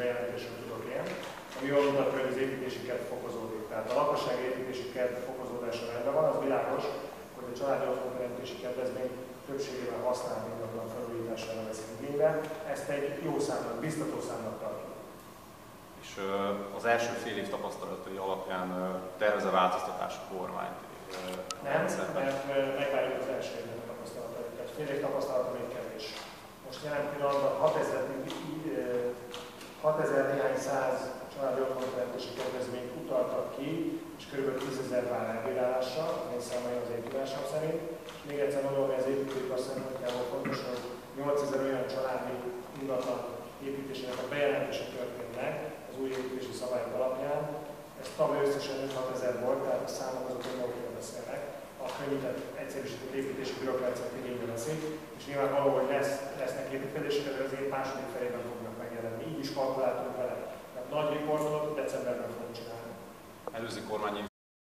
bejelentésről tudok én, ami jól mutatja, hogy az építési kedv fokozódik. Tehát a lakosság építési kedv fokozódása rendben van, az világos, hogy a családi otthonteremtési kedvezmény többségében használt ingatlan felújítására veszik igénybe. Ezt egy jó számnak, biztató számnak tartjuk. És az első fél év tapasztalatai alapján tervez a változtatás a kormány? ö, Nem, mert megvárjuk az első évben a tapasztalatokat. Fél év tapasztalata még kevés. Most jelen pillanatban 6000, í- ö, 6000 néhány száz családi otthonteremtési kedvezményt utaltak ki, és kb. 10 ezer vár elbírálással, én számolja az épításom szerint. És még egyszer mondom, hogy az építők azt szempontjából fontos, hogy 8000 olyan családi ingatlan építésének a bejelentése történt meg az új építési szabályok alapján. Ez tavaly összesen 5 ezer volt, tehát a számok azok önmagukra beszélnek. A könnyített, egyszerűsített építési bürokráciát igénybe veszik, és nyilvánvaló, hogy lesz, lesznek építkezések, de az második. Így is kalkuláltunk vele. Tehát nagy riportot decemberben fogunk csinálni. Előző kormány